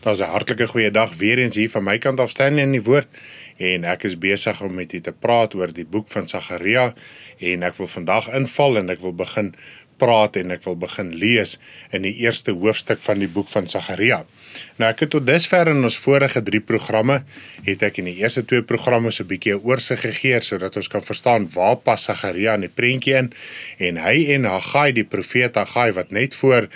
Daar's 'n hartlike goeie dag weer eens hier van my kant af staan in die woord. En ek is besig om met u te praat oor die boek van Sagaria. En ek wil vandag inval en ek wil begin praat en ek wil begin lees in die eerste hoofstuk van die boek van Sagaria. Nou ek het tot dusver in ons vorige 3 programme het ek in die eerste 2 programme so 'n bietjie 'n oorsig gegee sodat ons kan verstaan waar pas Sagaria in die prentjie in en hy en Haggai die profeet Haggai wat net voor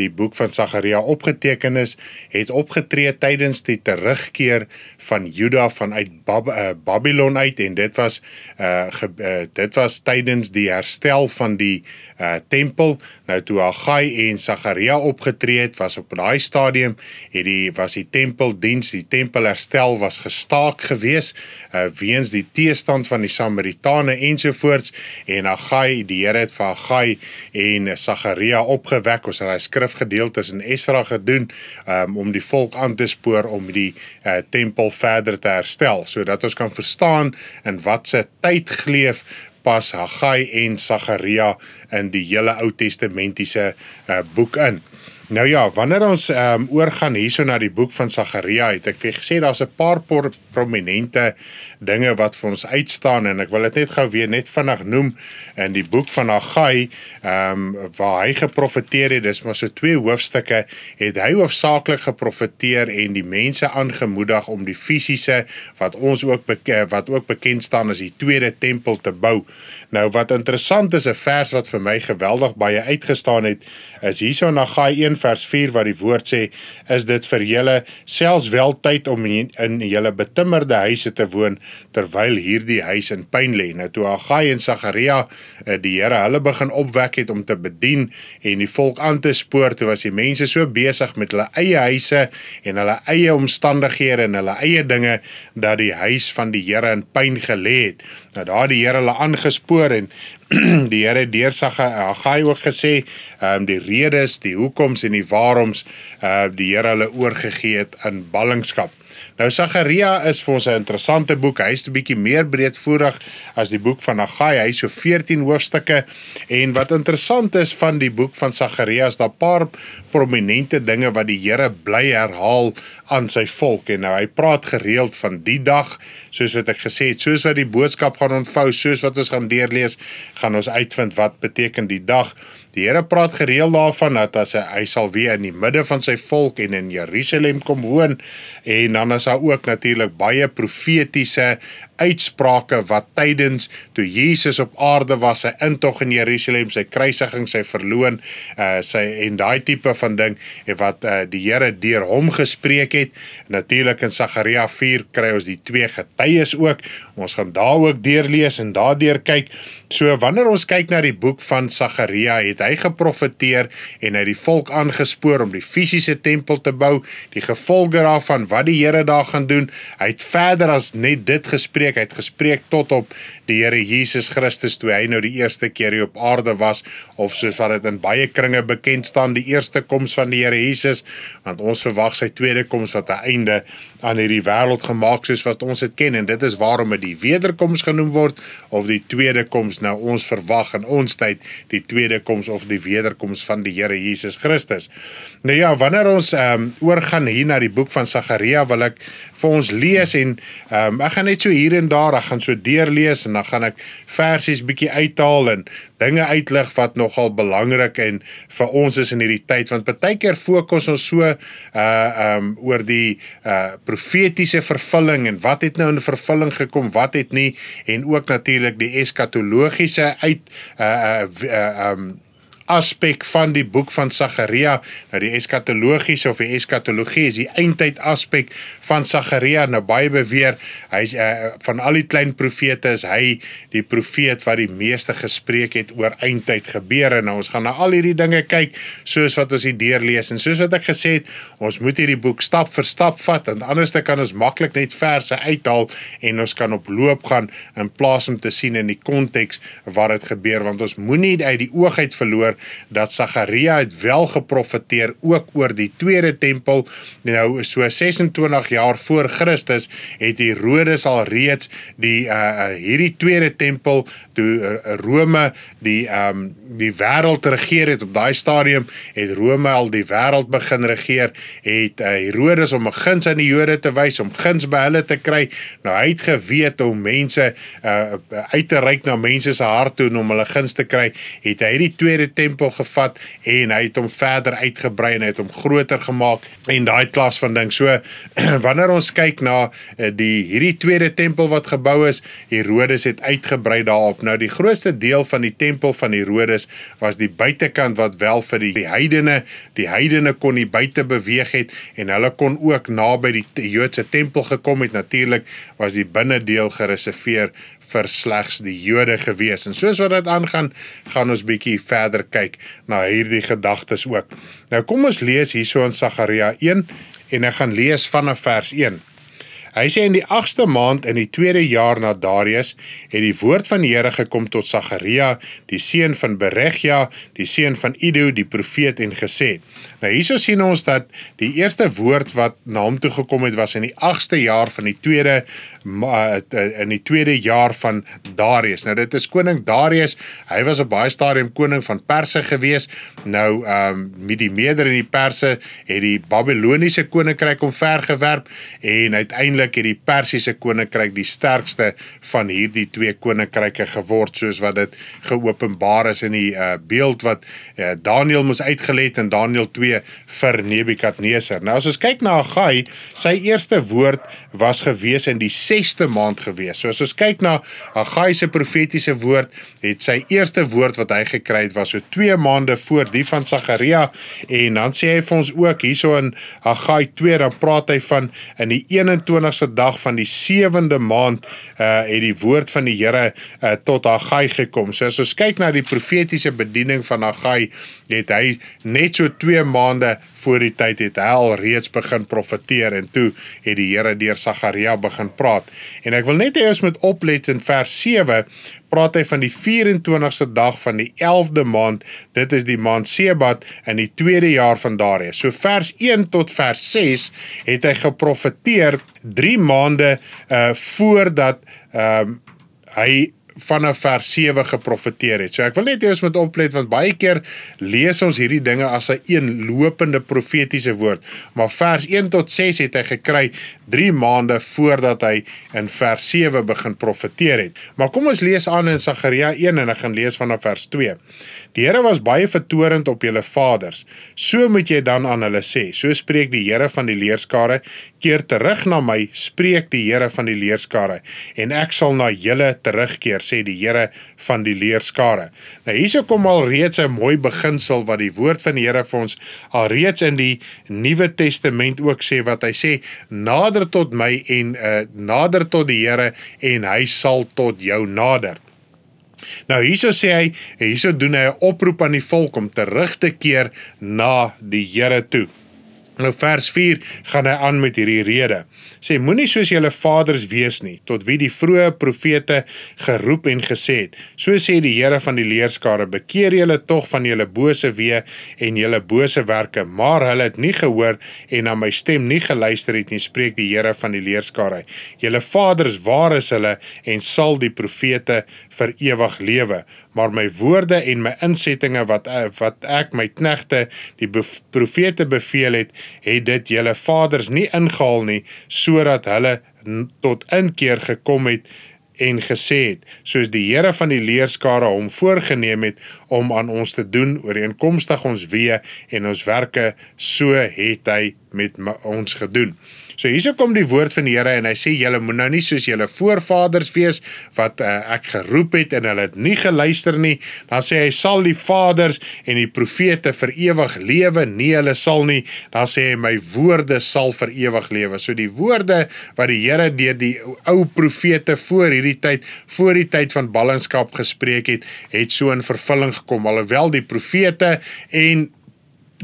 die boek van Sagaria opgeteken is, het opgetree tydens die terugkeer van Juda vanuit Bab uh, Babylon uit en dit was uh, ge, uh dit was tydens die herstel van die uh tempel. Nou toe Haggai en Sagaria opgetree het, was op daai stadium het die was die tempeldiens, die tempelherstel was gestaak gewees uh weens die teestand van die Samaritane ensovoorts en Haggai, die Here het vir Haggai en Sagaria opgewek. Ons het daai skrifgedeeltes in Esra gedoen um, om die volk aan te spoor om die uh, tempel verder te herstel sodat ons kan verstaan in watse tyd geleef pas Haggai en Sagaria in die hele Ou Testamentiese uh, boek in. Nou ja, wanneer ons ehm um, oorgaan hierso na die boek van Sagaria, het ek vir gesê daar's 'n paar prominente dinge wat vir ons uitstaan en ek wil dit net gou weer net vinnig noem in die boek van Haggai, ehm um, waar hy geprofeteer het, dis maar so twee hoofstukke, het hy hoofsaaklik geprofeteer en die mense aangemoedig om die fisiese wat ons ook wat ook bekend staan as die tweede tempel te bou. Nou wat interessant is 'n vers wat vir my geweldig baie uitgestaan het, is hierso in Haggai 1 vers 4 wat die woord sê, is dit vir julle selfs wel tyd om in, julle betimmerde huise te woon terwyl hierdie huis in pyn lê. Nou toe Haggai en Sagaria eh, die Here hulle begin opwek het om te bedien en die volk aan te spoor, toe was die mense so besig met hulle eie huise en hulle eie omstandighede en hulle eie dinge dat die huis van die Here in pyn gelê het. Nou daar die Here hulle aangespoor en die Here deursag Haggai ook gesê, ehm um, die redes, die hoekoms en die waaroms uh die Here hulle oorgegee het in ballingskap. Nou Sagaria is vir ons 'n interessante boek. Hy is 'n bietjie meer breedvoerig as die boek van Haggai. Hy so 14 hoofstukke en wat interessant is van die boek van Sagaria is daar 'n paar prominente dinge wat die Here bly herhaal aan sy volk en nou hy praat gereeld van die dag soos wat ek gesê het, soos wat die boodskap gaan ontvou, soos wat ons gaan deurlees, gaan ons uitvind wat beteken die dag. Die Here praat gereeld daarvan dat as hy, hy sal weer in die midde van sy volk en in Jerusalem kom woon en dan is daar ook natuurlik baie profetiese uitsprake wat tydens toe Jesus op aarde was, sy intog in Jerusalem, sy kruisiging, sy verloon, uh sy en daai tipe van ding en wat uh die Here deur hom gespreek het. Natuurlik in Sagaria 4 kry ons die twee getuies ook. Ons gaan daar ook deurlees en daardeur kyk. So wanneer ons kyk na die boek van Sagaria, het hy geprofeteer en hy die volk aangespoor om die fisiese tempel te bou, die gevolge daarvan wat die Here daar gaan doen. Hy het verder as net dit gespreek gespreek, hy het gespreek tot op die Here Jesus Christus toe hy nou die eerste keer hier op aarde was of soos wat dit in baie kringe bekend staan, die eerste koms van die Here Jesus, want ons verwag sy tweede koms wat 'n einde aan hierdie wêreld gemaak soos wat ons dit ken en dit is waarom dit die wederkoms genoem word of die tweede koms nou ons verwag in ons tyd die tweede koms of die wederkoms van die Here Jesus Christus. Nou ja, wanneer ons ehm um, oorgaan hier na die boek van Sagaria wil ek vir ons lees en ehm um, ek gaan net so hier en daar, ek gaan so deurlees en dan gaan ek versies bietjie uithaal en dinge uitlig wat nogal belangrik en vir ons is in hierdie tyd want baie keer fokus ons so uh um oor die uh profetiese vervulling en wat het nou in vervulling gekom, wat het nie en ook natuurlik die eskatologiese uit uh uh, uh um aspek van die boek van Sagaria. Nou die eskatologiese of die eskatologie is die eindtyd aspek van Sagaria. Nou baie beweer hy's uh, van al die klein profete is hy die profeet wat die meeste gespreek het oor eindtyd gebeure. Nou ons gaan na al hierdie dinge kyk soos wat ons hier deurlees en soos wat ek gesê het, ons moet hierdie boek stap vir stap vat en anders dan kan ons maklik net verse uithaal en ons kan op loop gaan in plaas om te sien in die konteks wat dit gebeur want ons moenie uit die oog uit verloor daaroor dat Sagaria het wel geprofeteer ook oor die tweede tempel. Nou so 26 jaar voor Christus het Herodes al reeds die uh hierdie tweede tempel toe uh, Rome die um die wêreld regeer het. Op daai stadium het Rome al die wêreld begin regeer. Het uh, Herodes om 'n guns aan die Jode te wys om guns by hulle te kry. Nou hy het geweet hoe mense uh, uit te reik na mense se hart toe om hulle guns te kry. Het hy die tweede tempel gevat en hy het hom verder uitgebrei en hy het hom groter gemaak en daai klas van ding so wanneer ons kyk na uh, die hierdie tweede tempel wat gebou is Herodes het uitgebrei daarop. Nou die grootste deel van die tempel van Herodes was die buitekant wat wel vir die, die heidene die heidene kon nie buite beweeg het en hulle kon ook naby die, Joodse tempel gekom het. Natuurlik was die binnendeel gereserveer vir slegs die Jode gewees. En soos wat dit aangaan gaan ons bietjie verder kyk na hierdie gedagtes ook. Nou kom ons lees hierso in Sagaria 1 en ek gaan lees vanaf vers 1 Hy sê in die 8ste maand in die tweede jaar na Darius het die woord van die Here gekom tot Sagaria, die seun van Beregia, die seun van Ido, die profeet en gesê: Nou hierso sien ons dat die eerste woord wat na hom toe gekom het was in die 8ste jaar van die tweede in die tweede jaar van Darius. Nou dit is koning Darius. Hy was op baie stadium koning van Perse gewees. Nou ehm um, met die meerder in die Perse het die Babiloniese koninkryk hom vergewerp en uiteindelik natuurlik het die Persiese koninkryk die sterkste van hierdie twee koninkryke geword soos wat dit geopenbaar is in die uh, beeld wat uh, Daniël moes uitgelê het in Daniël 2 vir Nebukadneser. Nou as ons kyk na Haggai, sy eerste woord was gewees in die 6ste maand gewees. So as ons kyk na Haggai se profetiese woord, het sy eerste woord wat hy gekry het was so 2 maande voor die van Sagaria en dan sê hy vir ons ook hierso in Haggai 2 dan praat hy van in die 21 se dag van die sewende maand uh het die woord van die Here uh tot Haggai gekom. So as ons kyk na die profetiese bediening van Haggai, het hy net so 2 maande voor die tyd het hy al reeds begin profeteer en toe het die Here deur Sagaria begin praat. En ek wil net hê ons moet oplet in vers 7 praat hy van die 24ste dag van die 11de maand. Dit is die maand Sebat in die tweede jaar van Darius. So vers 1 tot vers 6 het hy geprofeteer 3 maande uh voordat ehm um, hy vanaf vers 7 geprofeteer het. So ek wil net hê ons moet oplet want baie keer lees ons hierdie dinge as 'n een lopende profetiese woord, maar vers 1 tot 6 het hy gekry 3 maande voordat hy in vers 7 begin profeteer het. Maar kom ons lees aan in Sagaria 1 en ek gaan lees vanaf vers 2. Die Here was baie vertorend op julle vaders. So moet jy dan aan hulle sê. So spreek die Here van die leerskare, keer terug na my, spreek die Here van die leerskare, en ek sal na julle terugkeer, sê die Here van die leerskare. Nou hierso kom al reeds 'n mooi beginsel wat die woord van die Here vir ons al reeds in die Nuwe Testament ook sê wat hy sê, nader tot my en uh, nader tot die Here en hy sal tot jou nader. Nou hierso sê hy, hierso doen hy 'n oproep aan die volk om terug te keer na die Here toe. Nou vers 4 gaan hy aan met hierdie rede. Sê moenie soos julle vaders wees nie tot wie die vroeë profete geroep en gesê het. So sê die Here van die leerskare: Bekeer julle tog van julle bose weë en julle bose werke, maar hulle het nie gehoor en na my stem nie geluister het nie, spreek die Here van die leerskare. Julle vaders, waar is hulle en sal die profete vir ewig lewe? maar my woorde en my insettinge wat eh, wat ek my knegte die profete beveel het, het dit julle vaders nie ingehaal nie sodat hulle tot inkeer gekom het en gesê het soos die Here van die leerskare hom voorgenem het om aan ons te doen ooreenkomstig ons weë en ons werke so het hy met ons gedoen. So hierso kom die woord van die Here en hy sê julle moet nou nie soos julle voorvaders wees wat uh, ek geroep het en hulle het nie geluister nie. Dan sê hy sal die vaders en die profete vir ewig lewe, nie hulle sal nie. Dan sê hy my woorde sal vir ewig lewe. So die woorde wat die Here deur die ou profete voor hierdie tyd, voor die tyd van ballingskap gespreek het, het so in vervulling gekom alhoewel die profete en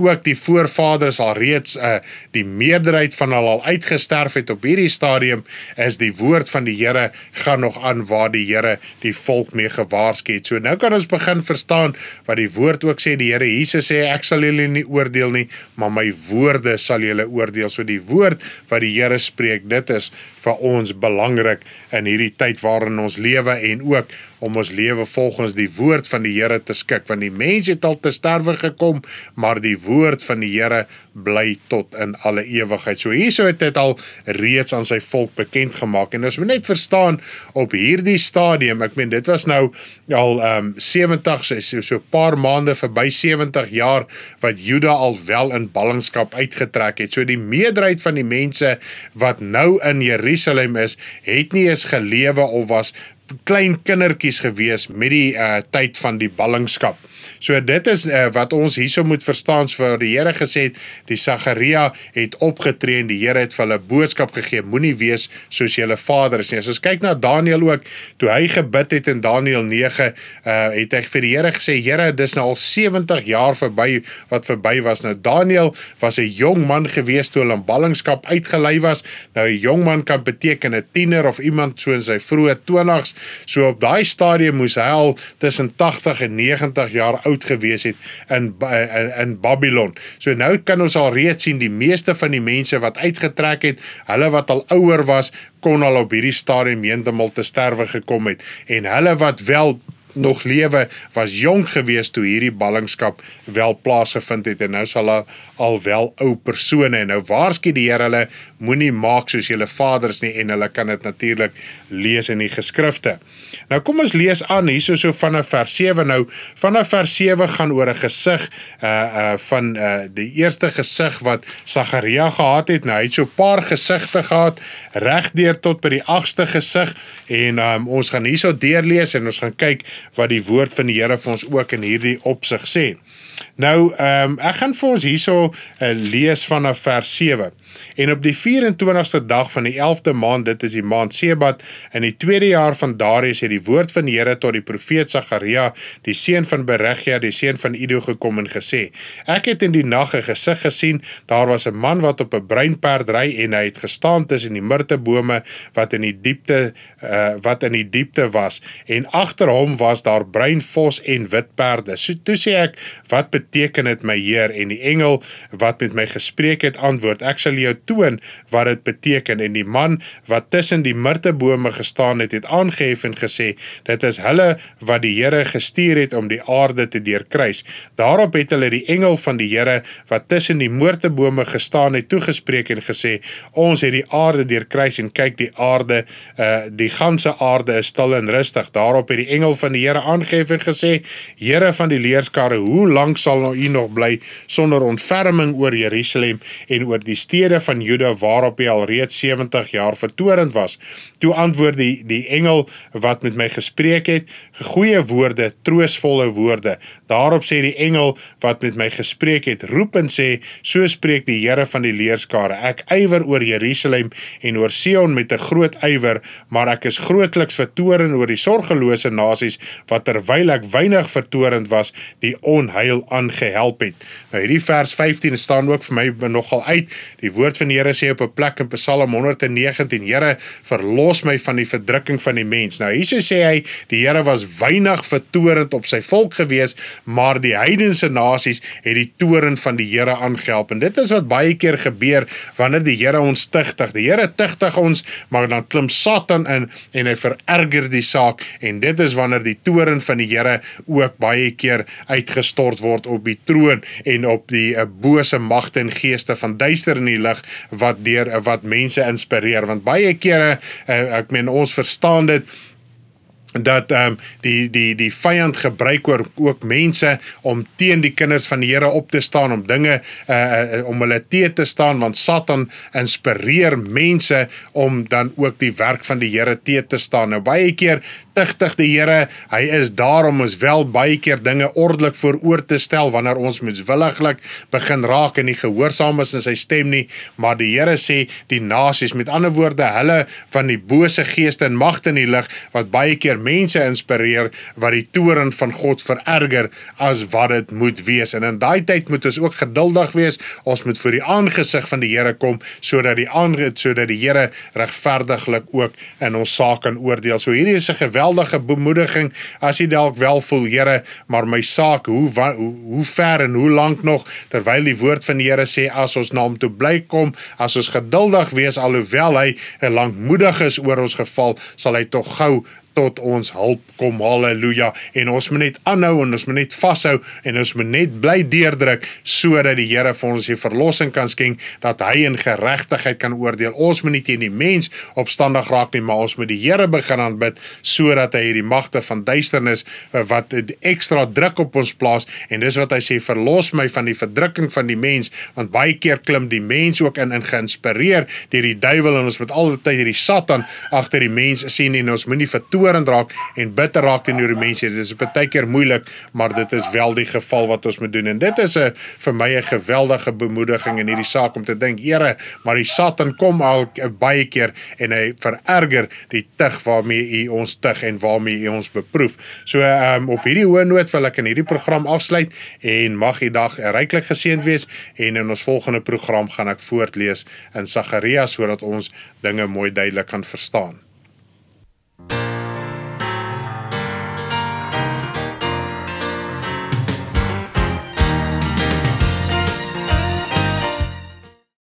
ook die voorvaders al reeds uh die meerderheid van hulle al uitgesterf het op hierdie stadium is die woord van die Here gaan nog aan waar die Here die volk mee gewaarsku het. So nou kan ons begin verstaan wat die woord ook sê. Die Here Jesus sê ek sal julle nie oordeel nie, maar my woorde sal julle oordeel. So die woord wat die Here spreek, dit is vir ons belangrik in hierdie tyd waarin ons lewe en ook om ons lewe volgens die woord van die Here te skik want die mens het al te sterwe gekom maar die woord van die Here bly tot in alle ewigheid. So hierso het dit al reeds aan sy volk bekend gemaak en ons moet net verstaan op hierdie stadium, ek meen dit was nou al ehm um, 70 so so 'n paar maande verby 70 jaar wat Juda al wel in ballingskap uitgetrek het. So die meerderheid van die mense wat nou in Jerusalem is, het nie eens gelewe of was klein kindertjies gewees met die uh, tyd van die ballingskap. So dit is uh, wat ons hierso moet verstaan vir die Here gesê het, die Sagaria het opgetree en die Here het vir hulle boodskap gegee, moenie wees soos julle vaders nie. As ons kyk na Daniël ook, toe hy gebid het in Daniël 9, uh, het hy vir die Here gesê, Here, dis nou al 70 jaar verby wat verby was. Nou Daniël was 'n jong man gewees toe hulle in ballingskap uitgelei was. Nou 'n jong man kan beteken 'n tiener of iemand so in sy vroeë 20's. So op daai stadium moes hy al tussen 80 en 90 jaar oud gewees het in in, in Babylon. So nou kan ons al reeds sien die meeste van die mense wat uitgetrek het, hulle wat al ouer was, kon al op hierdie stadium heeltemal te sterwe gekom het en hulle wat wel nog lewe was jonk gewees toe hierdie ballingskap wel plaasgevind het en nou sal hy al wel ou persone en nou waarskynlik die Here hulle moenie maak soos julle vaders nie en hulle kan dit natuurlik lees in die geskrifte. Nou kom ons lees aan hierso so vanaf vers 7 nou vanaf vers 7 gaan oor 'n gesig uh uh van uh die eerste gesig wat Sagaria gehad het. Nou hy het so 'n paar gesigte gehad regdeur tot by die 8ste gesig en um, ons gaan hierso deurlees en ons gaan kyk wat die woord van die Here vir ons ook in hierdie opsig sê. Nou, ehm um, ek gaan vir ons hierso uh, lees vanaf vers 7. En op die 24ste dag van die 11de maand, dit is die maand Sebat, in die tweede jaar van Darius het die woord van die Here tot die profeet Sagaria, die seun van Beregia, die seun van Ido gekom en gesê: Ek het in die nag 'n gesig gesien, daar was 'n man wat op 'n bruinperd ry en hy het gestaan tussen die mirtebome wat in die diepte uh, wat in die diepte was en agter hom was daar bruin vos en wit perde. So toe sê ek: Wat beteken dit my Heer? En die engel wat met my gespreek het antwoord: Ek sal jou toon wat dit beteken. En die man wat tussen die mirtebome gestaan het het aangehef en gesê dit is hulle wat die Here gestuur het om die aarde te deurkruis. Daarop het hulle die engel van die Here wat tussen die mirtebome gestaan het toegespreek en gesê ons het die aarde deurkruis en kyk die aarde uh, die ganse aarde is stil en rustig. Daarop het die engel van die Here aangehef en gesê Here van die leerskare hoe lank sal nou u nog bly sonder ontferming oor Jerusalem en oor die stede stede van Juda waarop hy al reeds 70 jaar vertorend was. Toe antwoord die die engel wat met my gespreek het, goeie woorde, troostvolle woorde. Daarop sê die engel wat met my gespreek het, roep en sê, so spreek die Here van die leerskare. Ek ywer oor Jerusalem en oor Sion met 'n groot ywer, maar ek is grootliks vertoren oor die sorgelose nasies wat terwyl ek weinig vertorend was, die onheil aangehelp het. Nou hierdie vers 15 staan ook vir my nogal uit. Die woord van die Here sê op 'n plek in Psalm 119: Here, verlos my van die verdrukking van die mens. Nou hier sê hy, die Here was weinig vertorend op sy volk gewees, maar die heidense nasies het die toren van die Here aangehelp. En dit is wat baie keer gebeur wanneer die Here ons tugtig. Die Here tugtig ons, maar dan klim Satan in en hy vererger die saak en dit is wanneer die toren van die Here ook baie keer uitgestort word op die troon en op die uh, bose magte en geeste van duister in die lig wat deur wat mense inspireer want baie kere uh, ek meen ons verstaan dit dat ehm um, die die die vyand gebruik oor ook mense om teen die kinders van die Here op te staan om dinge uh, uh om hulle te te staan want Satan inspireer mense om dan ook die werk van die Here te te staan. Nou baie keer besigtig die Here. Hy is daar om ons wel baie keer dinge ordelik vooroor te stel wanneer ons moeswilliglik begin raak en nie gehoorsaam is aan sy stem nie, maar die Here sê die nasies, met ander woorde, hulle van die bose geeste en magte in die lig wat baie keer mense inspireer wat die toorn van God vererger as wat dit moet wees. En in daai tyd moet ons ook geduldig wees. Ons moet voor die aangesig van die Here kom sodat die aanrit sodat die Here regverdiglik ook in ons saak kan oordeel. So hierdie is 'n geweldige bemoediging as jy dalk wel voel Here, maar my saak, hoe hoe, hoe ver en hoe lank nog? Terwyl die woord van die Here sê as ons na hom toe bly kom, as ons geduldig wees alhoewel hy lankmoedig is oor ons geval, sal hy tog gou tot ons hulp kom. Halleluja. En ons moet net aanhou en ons moet net vashou en ons moet net bly deurdruk sodat die Here vir ons die verlossing kan skenk dat hy in geregtigheid kan oordeel. Ons moet nie teen die mens opstandig raak nie, maar ons moet die Here begin aanbid sodat hy hierdie magte van duisternis eh, wat ekstra druk op ons plaas en dis wat hy sê verlos my van die verdrukking van die mens want baie keer klim die mens ook in in geïnspireer deur die duiwel en ons moet altyd hierdie satan agter die mens sien en ons moenie vertoon toorend raak en bitter raak teenoor die mense. Dit is baie keer moeilik, maar dit is wel die geval wat ons moet doen. En dit is 'n vir my 'n geweldige bemoediging in hierdie saak om te dink, Here, maar die Satan kom al baie keer en hy vererger die tug waarmee u ons tug en waarmee u ons beproef. So um, op hierdie hoë noot wil ek in hierdie program afsluit en mag u dag ryklik geseënd wees en in ons volgende program gaan ek voortlees in Sagaria sodat ons dinge mooi duidelik kan verstaan.